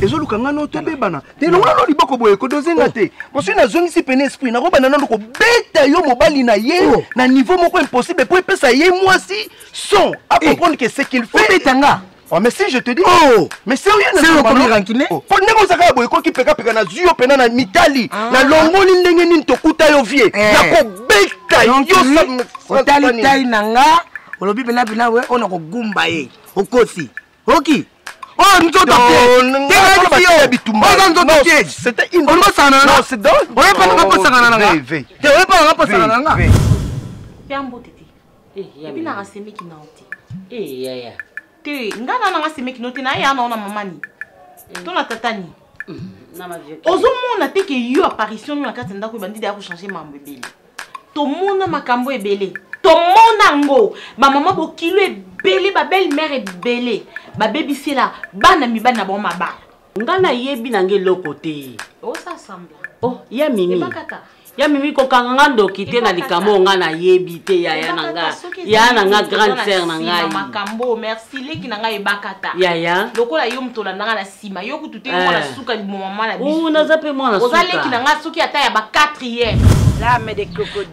ezoluka nga no tobebana te longola no liboko boye kodoze nga te posoki nazongisi pene esprit nakobanda nano kobeta yo mobali na ye oh. na niveau moko impossible mpo epesa ye mwasi son aprendre eh. ke ce qu'il fait obeta nga Oh, mais si je te dis oh mais sérieux na sérieux comme rancune oh, po ndenge ozaka ya boye ko kipeka peka na zuyo pena na mitali ah. na longoli ndenge nini tokuta yo vie eh. na ko beta yo otali tai na nga olobi pena pena we ona ko gumba ye okosi oki oyo oh, nzoto teoza nzoto teoyebana nga posangana na nga oyebananga posangana na nga epi nanga semeki nao te eyaya te nga na nanga semeki no te na eya nao na mamani eh. to na tatani mm, ozomona te ke yo apparition no na kati ya ndako ebandi deya kochange mambo ebele tomona makambo ebele tomona yango bamama bokilo ebele babelle mare ebele babebisela bana mibali na bango mabala nga nayebi na nga eloko te oh, ya mimi ya mimi kokanga nga ndoki te na likambo oyo nga nayebi te yaya na nga yaya na nga grande sœur na ngai makambo merci leki na ngai ebakata yaya lokola yo moto olanda nga na nsima yo kutu te mwana eh. suka liboma mwana biso oh, naza mpe mwana suka oza leki na nga soki ata ya ba 4 la me de crocodile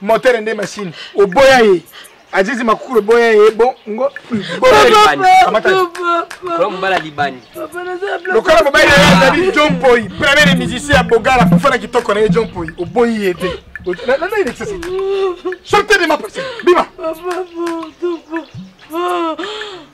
motere nde machine oboya ye azizi makukulu oboya ye bongo mobala libani lokola mobali na ye azali john poi premier musicien ya bogala kufa na kitoko na ye john poi oboyi ye te nana elekisa se sorte de ma personne bima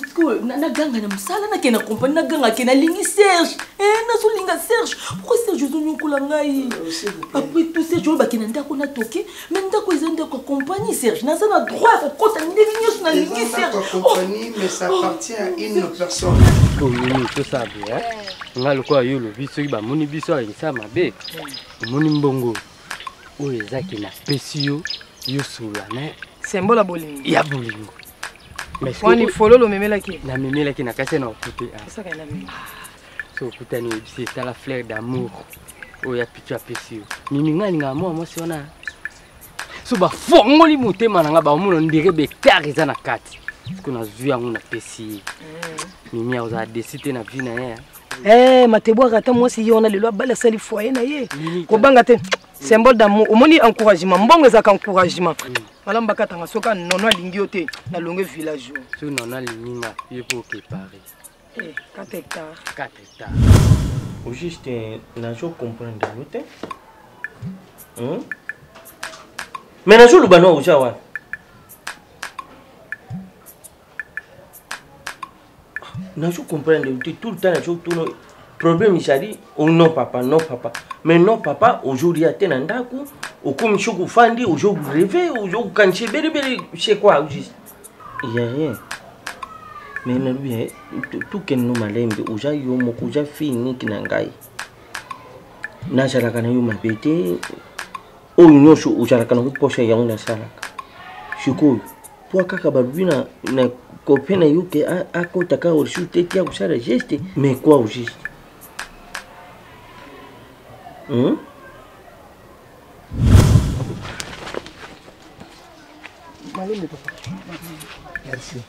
sikoyo naganga na mosala nake na kompani naganga ke nalingi serge eh, nazolinga serge pourkoi serge ozonyokola ngai euh, apres tout serge oyo bakenda ndako na toke me ndako eza ndako ya kompani serge naza na droit ya kokota ndenge nyonso nalingi serge tosabia nga lokola yo olobi soki bamoni biso alekisa mabe omoni mbongo oyo eza ke napesi yo yo sula me sembola bolingo ya bolingo wani fololo omemelaki namemelaki na kasi na okute ah. ah, so okutani oyebisi etala fleur d'amour oyo ya picho apesi yo mimi ngai alingaka mwa mwasi wana so bafongoli motema na ngai baomona ndire betare eza na kati siko nazwi yango napesi ye mm. mimi akozala desi te na vi na ye Eh, matebwaka ata mwasi ye wana lelo abali asali foye na ye kobanga te symbole d'amour omoni encouragement mbongo ezalaka encouragement mm. malamu bakatanga soki anono alingi yo te na longue village oyo soki nono alingi nga yo mpo okepare 4 eh, hectare 4 hectare au juste eh, nazo comprendre yo te hmm? mais nazoluba no oza wana nazo comprendre yo te tout le temps nazo tono problème ezali o oh non papa non papa mais non papa ozolia te na ndako okomi soki ofandi ozo reve ozokokanisa ebelebele c'est quoi au juste il y a rien mais nalobi eh, tokende no malembe oza yo moko oza fille niki na ngai nazalaka na yo mabe te oyo nyonso ozalaka nango mposa yango nasalaka sikoyo mpo kaka balobi na, na kope na yo ke akota kaka lisusu te ti akosala geste mais quoi au juste hmm? Merci.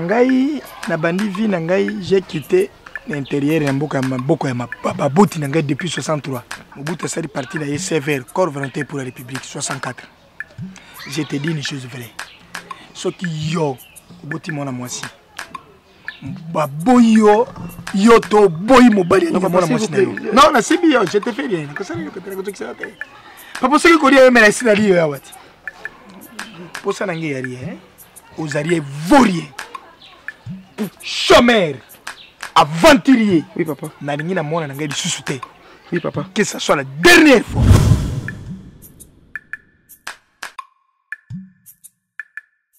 ngai na bandi vie na ngai j'ai quitté na interieur ya mboka ya maboko ya baboti na ngai depuis 63 mobutu asali parti na ye cvr corps volontaire pour la république 64 je te dis une chose vraie soki yo oboti mwana mwasi baboyi yo yo to oboyi mobali alinga mwana mwasi na yo non nasimbi yo je te fais rien nakosala yo kotela kozokisela te papa soki kolia yo mela esilali yo yawa te mposa na ngai eyali eh? ozali evorie chômeur aventurier oui, papa nalingi na mwana na ngai lisusu te oui, papa que ça soit la dernière fois